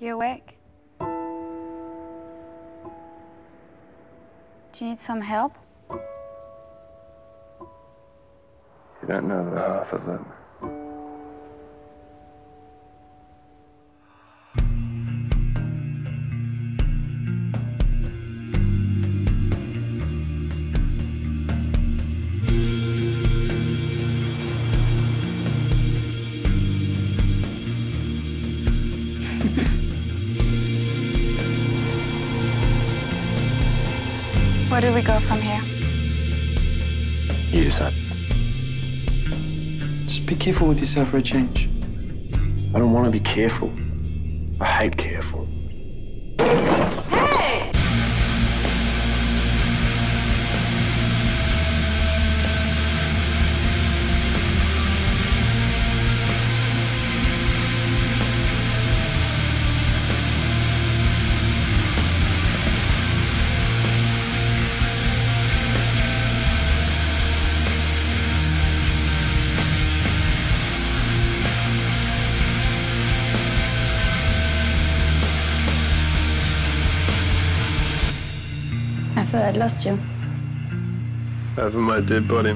You awake? Do you need some help? You don't know the half of it. Where do we go from here? You decide. Just be careful with yourself for a change. I don't want to be careful. I hate careful. Thought I'd lost you. Over my dead body.